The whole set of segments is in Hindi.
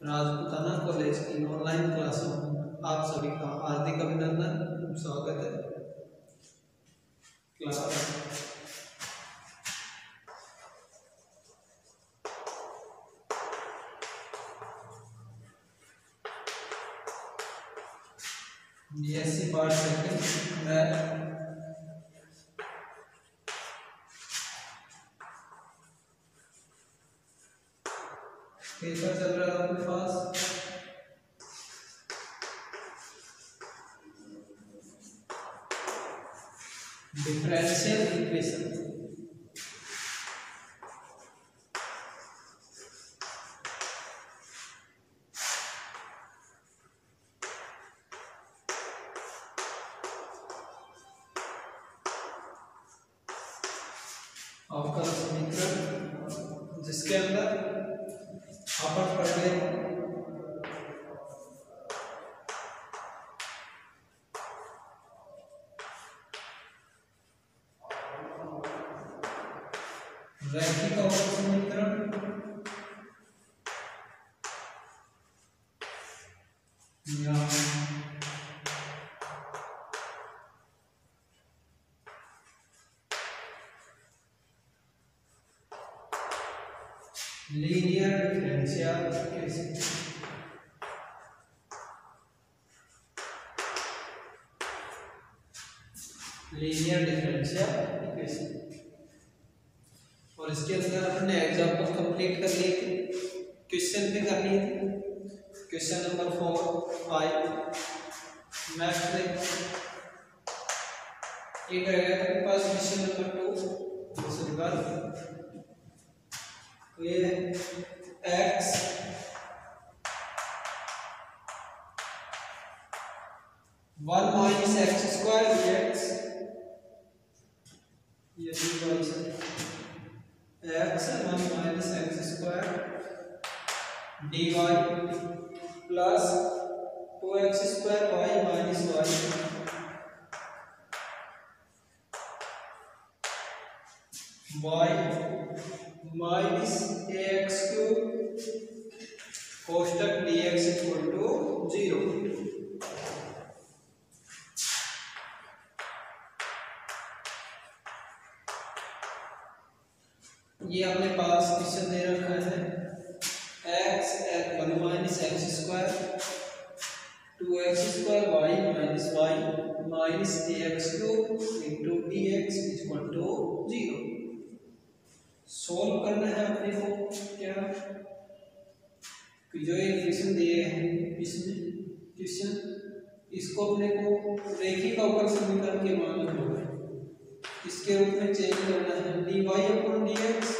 राजपुताना कॉलेज की ऑनलाइन क्लासों में आप सभी का हार्दिक अभिनंदन स्वागत है। क्लास डिफरेंशियल इक्वेशन रैखिक अवकल समीकरण नंबर फोर फाइव नेक्स्ट एक रहेगा आपके पास क्वेश्चन नंबर टू दूसरी बात तो ये x one minus x square x ये x one minus x square d y plus two x square y minus y y minus a x cube कोष्टक d x equal to zero ये अपने पास क्वेश्चन दे रखा है। Minus x square two x square y minus y minus a x cube into d x equal to zero solve करना है अपने को, क्या? कि जो इक्वेशन दिए हैं, इसमें, क्वेश्चन, इसको अपने को रेखिक अवकल समीकरण के मान लो इसके रूप में चेंज करना है। dy upon dx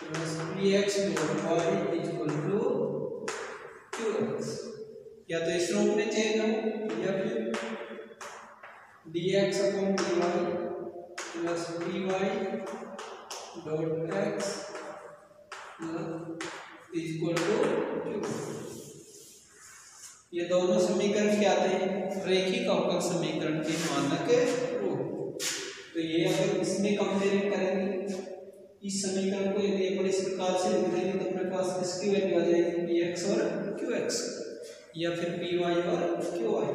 plus px dot y equal to x या तो इस रूप में चेंज हो, या फिर dx upon dy plus py dot x equal to ये दोनों समीकरण क्या थे? रेखिक अवकल समीकरण के मानक रूप। तो ये अगर इसमें कंपेयर करेंगे इस समीकरण को यदि अपन इस प्रकार से लिख देंगे तो अपने पास इसकी वैल्यू आ जाएगी? पी एक्स और क्यू एक्स या फिर पी वाई और क्यू वाई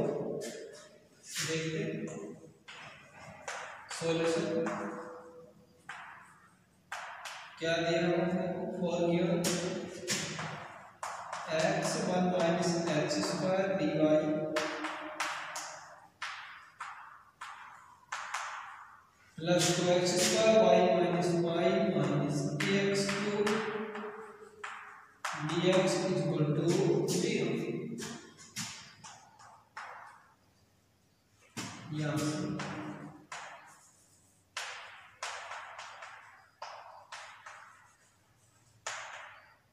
देखते हैं। सॉल्यूशन क्या दिया हमने for given x one minus x square d y plus two x square, y minus y minus a x cube d x equal to zero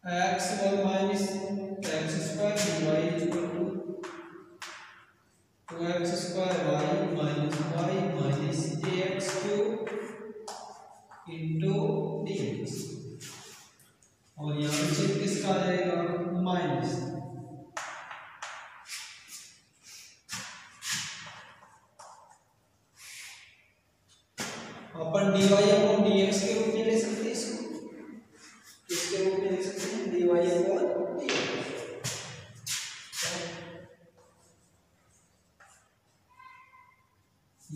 x one minus x square d y equal to x square y minus y minus d x और यहाँ पे किसका आ जाएगा माइनस अपन d y upon d x के रूप में ले सकते हैं इसको किसके रूप में लिख सकते हैं डी वाई अपॉन डी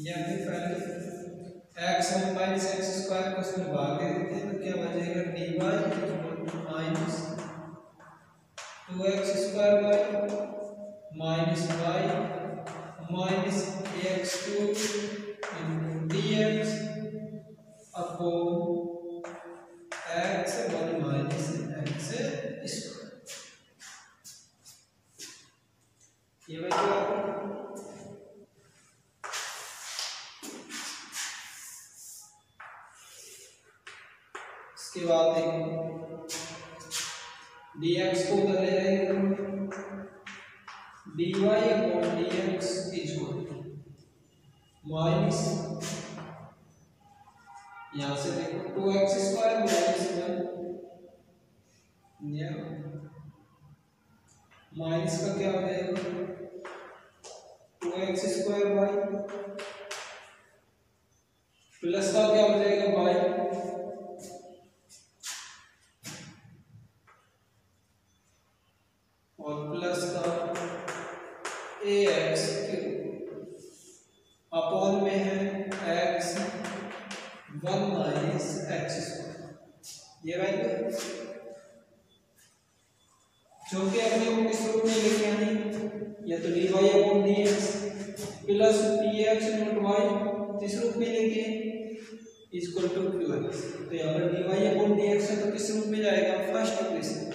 या फिर पहले एक्स वन माइनस एक्स उसमें भाग दे देते हैं तो क्या बचेगा d y minus two x square y minus y minus x two into d x upon x one minus x square ये बचेगा। बाद देखो को उधर ले जाएँगे y upon x equal minus यहाँ से देखो two x square minus one minus का क्या हो जाएगा? Two x square y plus का क्या हो जाएगा वाई और प्लस का ए एक्स क्यू अपॉन में है x one minus x square ये वैल्यू जो कि अपने को किस रूप में लेके आनी या तो d y upon d x plus p x not y किस रूप में लेके इक्वल टू क्यू एक्स तो यहाँ पर d y upon d x है तो किस रूप में जाएगा? फ़र्स्ट इक्वेशन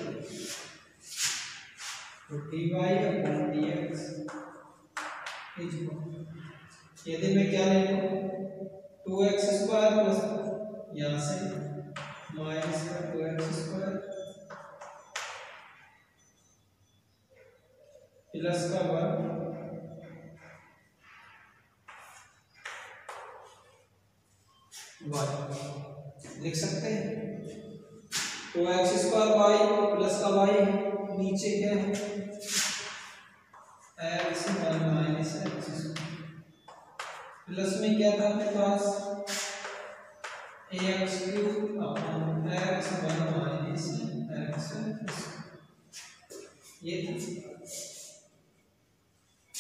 तो dy अपॉन डी dx यदि मैं क्या ले लूँ टू एक्स स्क्वायर प्लस यहाँ से माइनस का टू एक्स स्क्वायर प्लस का वन वाई लिख सकते हैं? Two x square y plus का वाई नीचे क्या है? X one minus x square plus में क्या था अपने पास? X cube upon x one minus x ये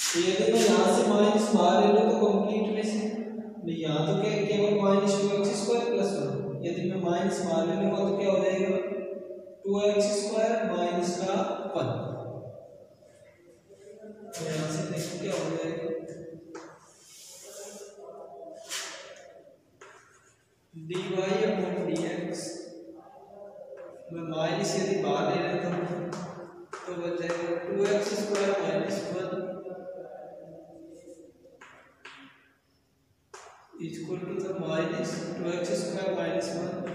तो यदि मैं यहाँ से माइनस बाहर ले लूँ तो कंप्लीट में से, मैं यहाँ तो क्या केवल minus two x square plus one यदि मैं माइनस बाहर ले लूँगा तो क्या हो जाएगा? टू एक्स स्क्वायर माइनस का वन। तो यहाँ से देखो क्या हो जाएगा। D y upon d x मैं माइनस यदि बाहर ले लेता हूँ तो बच जाएगा two x square minus one equal to the minus two x square minus one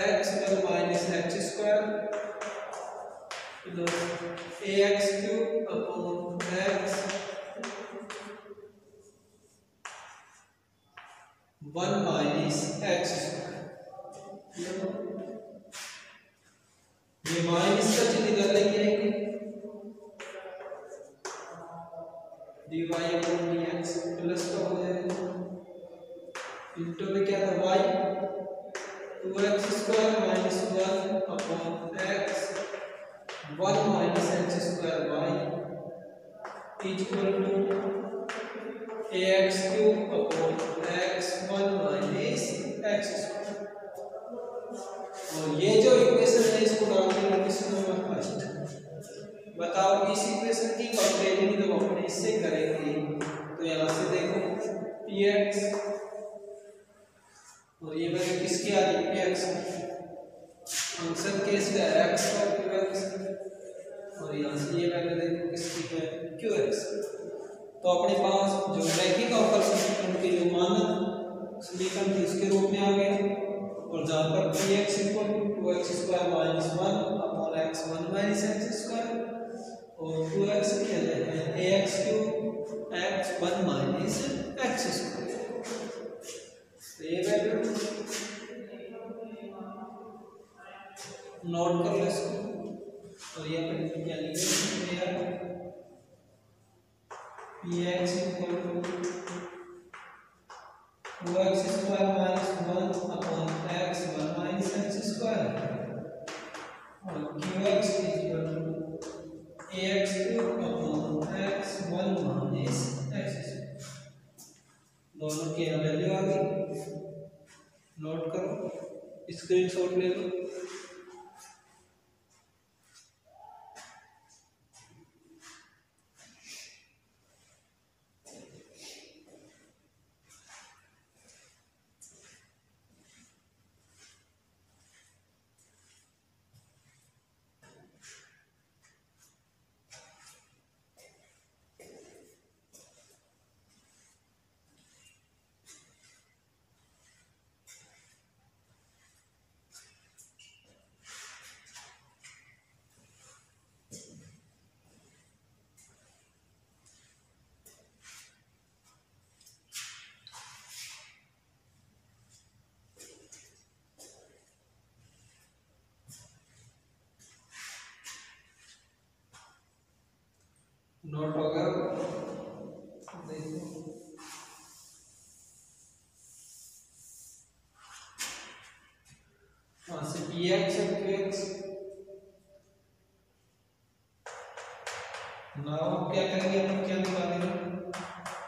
x one minus x square plus a x cube upon x one minus x ये माइनस का चिन्ह लेके आएँगे d y upon d x plus का हो जाएगा। इंटू में क्या था? Y two x square minus one upon x one minus x square y equal to x cube upon x one minus x और ये जो इक्वेशन है, इसको डाल देंगे किस नंबर फ़र्स्ट बताओ, इस इक्वेशन की कंपेरिजन जब अपने इससे करेंगे तो यहाँ से देखो पी एक्स और ये वैल्यू किसकी आ रही है एक्स फ़ंक्शन के इसका एक्स का क्यू और यहाँ से ये वैल्यू देखो किसकी है एक्स तो अपने पास जो रैखिक अवकल समीकरण के जो मानक समीकरण थे उसके रूप में आ गए और जहाँ पर p x equal to x square minus one upon x one minus x square और टू एक्स किया जाएगा a x q x one minus x square तो ये वैल्यू नोट कर लो इसको। और ये अपन क्या लिखेंगे px equal to 2x square minus 1 upon x 1 minus x square और q x equal to a x cube upon x one minus x दोनों की वैल्यू आ गई। नोट करो स्क्रीनशॉट ले लो। नोट होगा पी एक्स एक्स नाउ क्या करेंगे हम क्या निकालेंगे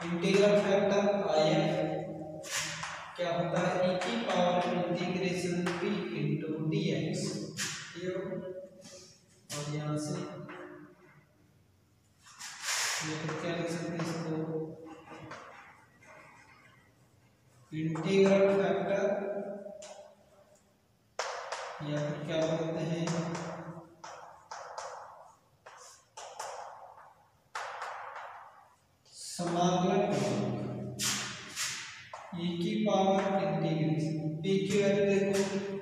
इंटीग्रल फैक्टर आई एफ़ क्या होता है? E की power integration p into dx ये और यहाँ से ये तो क्या लिख सकते हैं इसको? इंटीग्रल फैक्टर या फिर क्या बोलते हैं? समाकलन e की पावर इंटीग्रेशन p की वैल्यू देखो।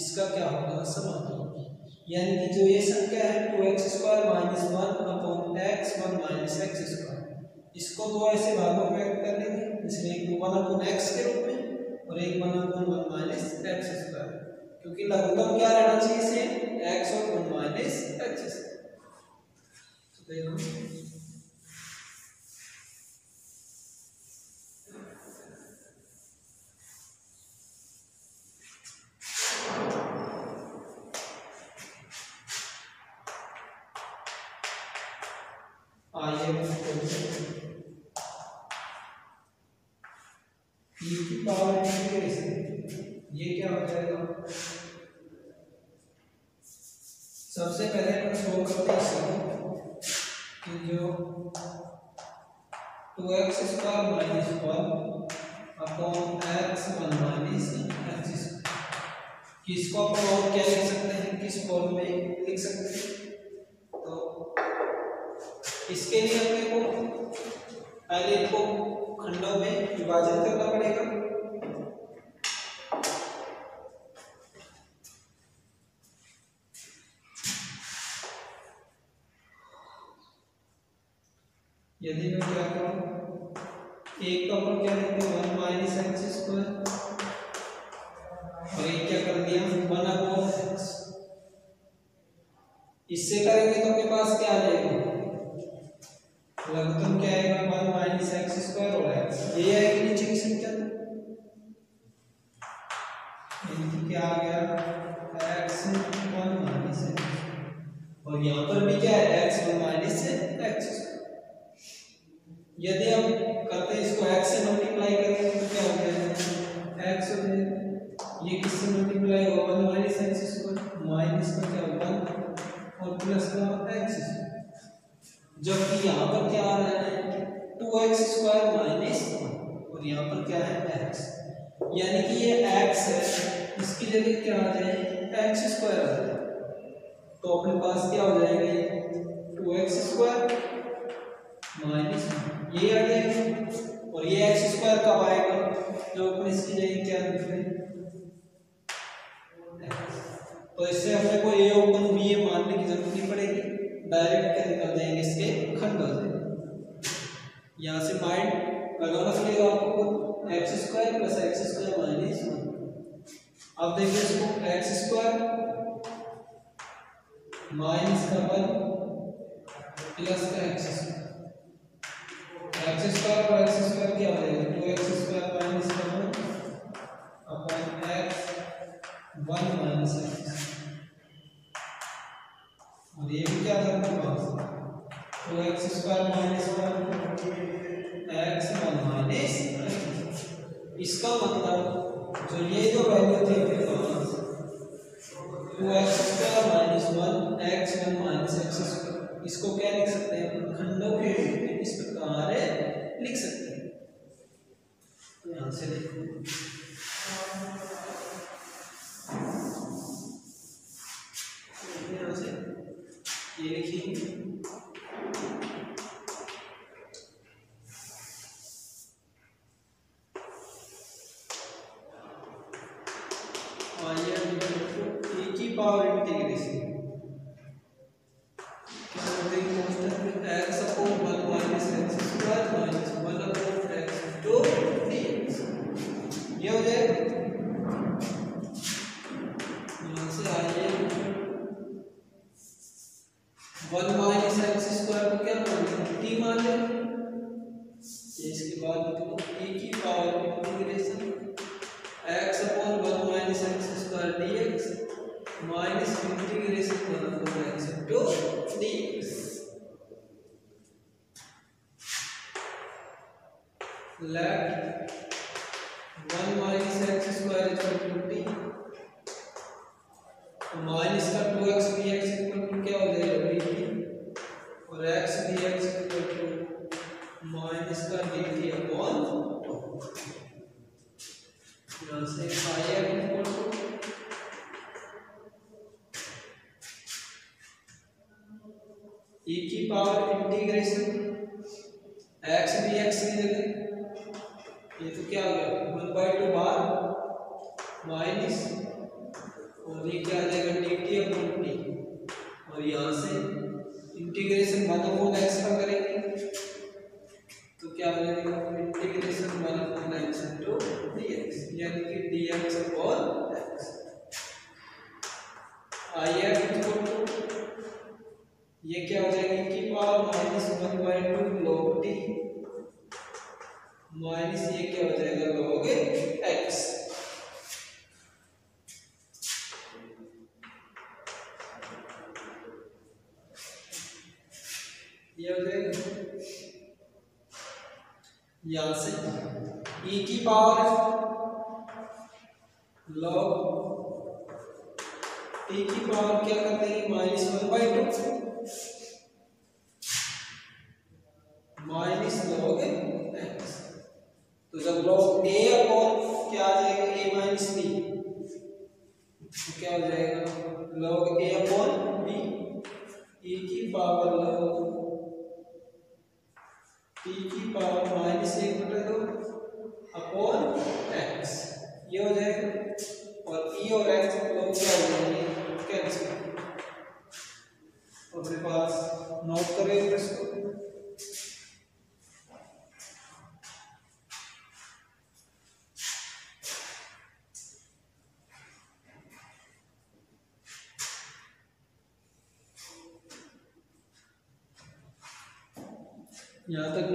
इसका क्या होगा? समाकलन यानी कि जो ये संख्या है two x square minus one upon x one minus x square इसको दो ऐसे भागों में व्यक्त कर लेंगे। इसलिए एक वन अपॉन एक्स के रूप में और एक one upon one minus x square क्योंकि लघुत्तम क्या रहना चाहिए इसे? एक्स और वन माइनस एक्स तो देखो। आइए e की पावर इंटीग्रेशन ये क्या हो जाएगा? सबसे पहले हम शो करते हैं कि जो two x square minus one upon x one minus x किसको अपन और क्या लिख सकते हैं? किस फॉर्म में लिख सकते हैं? तो इसके लिए अपने को पहले इनको खंडों में विभाजित करना पड़ेगा। यदि मैं क्या करूँ, एक का अपन क्या लिखते हैं? वन माइनस एक्स स्क्वायर और एक क्या कर दिया? वन अपॉन एक्स इससे करेंगे तो अपने पास क्या आ जाएगा? हो रहा है ये आएगी नीचे की संख्या क्या आ गया? एक्स वन माइनस और यहाँ पर भी क्या है? एक्स वन माइनस एक्स यदि हम करते हैं इसको एक्स से मल्टीप्लाई करेंगे तो क्या हो जाएगा? एक्स ये किससे मल्टीप्लाई होगा one minus x square minus का क्या वन और प्लस का एक्स जबकि यहाँ पर क्या आ रहा है? टू एक्स स्क्वायर माइनस और यहाँ पर क्या है? एक्स यानी कि ये एक्स है, इसकी जगह क्या आ जाए? एक्स स्क्वायर आ जाए। तो अपने पास क्या हो जाएगा? टू एक्स स्क्वायर माइनस ये आ जाएगा और ये एक्स स्क्वायर कब आएगा? जो अपने इसकी जगह क्या लिख रहे तो इससे अब देखिए इसको एक्स स्क्वायर माइनस का वन प्लस का एक्स स्क्वायर एक्स स्क्वायर और एक्स स्क्वायर क्या हो जाएगा टू एक्स स्क्वायर माइनस का one upon x one minus x और ये भी क्या था अपने पास? तो x square minus one x one minus इसका मतलब जो ये जो वैल्यू थी two x square minus one x one minus x square इसको क्या लिख सकते हैं खंडों के रूप में इस प्रकार लिख सकते हैं। तो यहाँ से देखो यहाँ से ये लिखिए आइए की power integration let 1 minus x square is equal to t तो माइनस का two x d x equal to क्या हो जाएगा? Dt और x dx equal to minus का dt अपॉन यहाँ से five x equal to e की पावर इंटीग्रेशन x dx की जगह. ये तो क्या हो गया? वन बाई टू बार माइनस और ये क्या आ जाएगा? डी टी अपॉन टी और यहाँ से इंटीग्रेशन वन अपॉन एक्स का करेंगे। तो क्या हो जाएगा? Integration one upon x into d x यानी कि d x upon x I F ये क्या हो जाएगा? की power minus one by t minus ये क्या हो? जाएगा लोग एक्स हो? जाएगा यहाँ से। e की पावर लॉग e की पावर क्या करते हैं? Minus one by two minus log x तो जब लॉग ए अपॉन क्या आ जाएगा ए माइनस बी तो क्या हो जाएगा log a upon b a की पावर लॉग पावर माइनस एक बटे दो अपॉन एक्स ये हो जाएगा और ई और एक्स लोग क्या हो जाएँगे कैंसिल अपने पास नोट करें इसको यहाँ तक